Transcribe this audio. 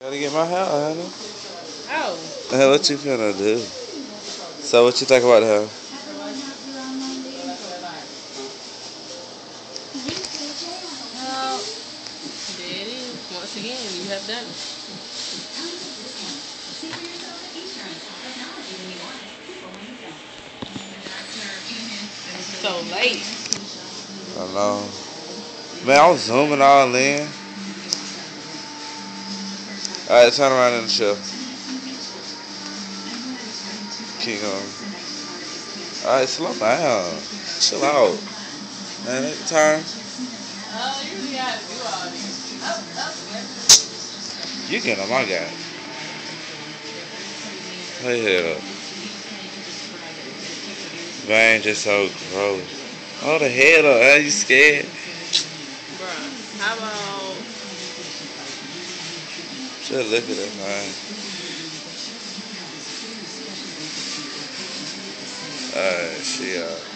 Gotta get my hair, honey. Oh. Hey, what you finna do? So what you think about her? Well, there it is. Once again, you have done it. So late. I know. Man, I was zooming all in. Alright, turn around the chair. Keep going. Alright, slow down. Chill out. Man, take time. Oh, you gotta. Up, You get on my guy. Hey, head up. Man, just so gross. Oh, the head up. Are you scared? Bruh, how about Just look at that, man. Alright, she uh